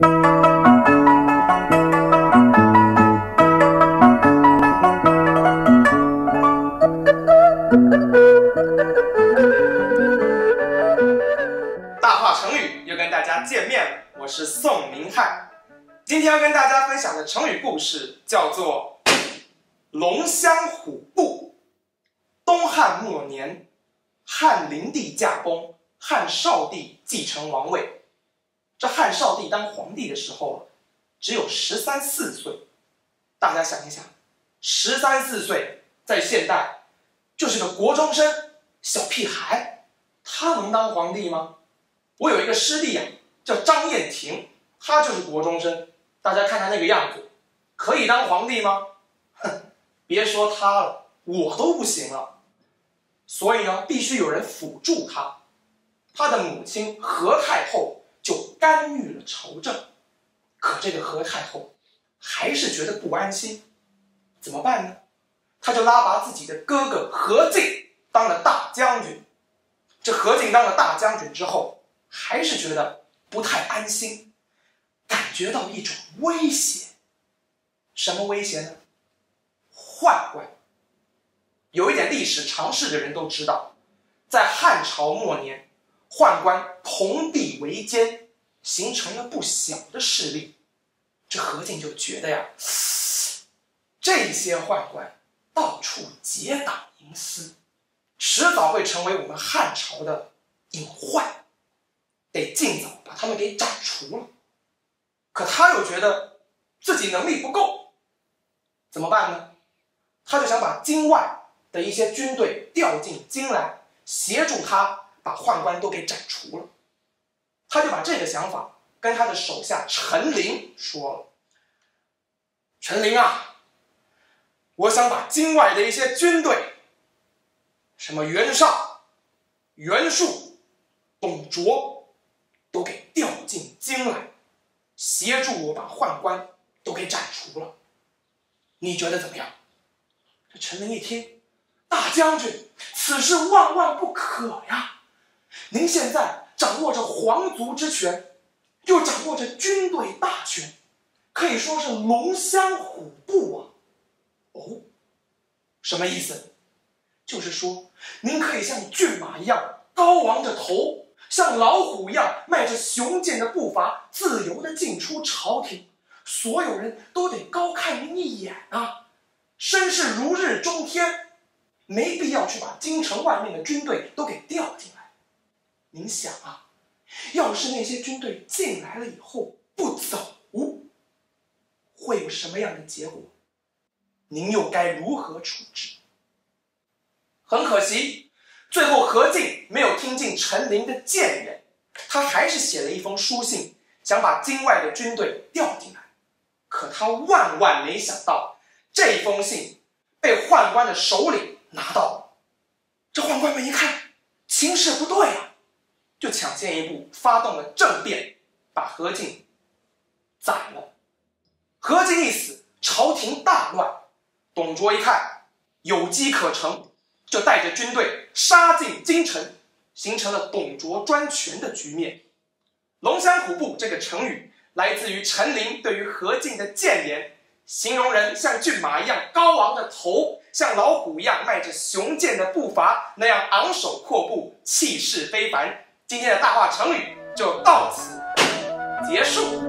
大话成语又跟大家见面了，我是宋明翰。今天要跟大家分享的成语故事叫做“龙骧虎步”。东汉末年，汉灵帝驾崩，汉少帝继承王位。这汉少帝当皇帝的时候啊只有十三四岁。大家想一想，十三四岁在现代就是个国中生、小屁孩，他能当皇帝吗？我有一个师弟呀、叫张燕婷，他就是国中生。大家看他那个样子，可以当皇帝吗？哼，别说他了，我都不行了。所以呢，必须有人辅助他。他的母亲何太后就干预了朝政。可这个何太后还是觉得不安心，怎么办呢？他就拉拔自己的哥哥何进当了大将军。这何进当了大将军之后，还是觉得不太安心，感觉到一种威胁。什么威胁呢？宦官。有一点历史常识的人都知道，在汉朝末年，宦官同地为奸，形成了不小的势力。这何进就觉得呀，这些宦官到处结党营私，迟早会成为我们汉朝的隐患，得尽早把他们给斩除了。可他又觉得自己能力不够，怎么办呢？他就想把京外的一些军队调进京来，协助他把宦官都给斩除了。就把这个想法跟他的手下陈琳说了：“陈琳啊，我想把京外的一些军队，什么袁绍、袁术、董卓，都给调进京来，协助我把宦官都给斩除了。你觉得怎么样？”这陈琳一听，大将军，此事万万不可呀！您现在掌握着皇族之权，又掌握着军队大权，可以说是龙骧虎步啊！哦，什么意思？就是说，您可以像骏马一样高昂着头，像老虎一样迈着雄健的步伐，自由的进出朝廷，所有人都得高看您一眼啊！身势如日中天，没必要去把京城外面的军队都给调进来。您想啊，要是那些军队进来了以后不走，会有什么样的结果？您又该如何处置？很可惜，最后何进没有听进陈琳的谏言，他还是写了一封书信，想把京外的军队调进来。可他万万没想到。这封信被宦官的首领拿到了，这宦官们一看情势不对啊，就抢先一步发动了政变，把何进宰了。何进一死，朝廷大乱。董卓一看有机可乘，就带着军队杀进京城，形成了董卓专权的局面。龙骧虎步这个成语来自于陈琳对于何进的谏言。形容人像骏马一样高昂的头，像老虎一样迈着雄健的步伐，那样昂首阔步，气势非凡。今天的大话成语就到此结束。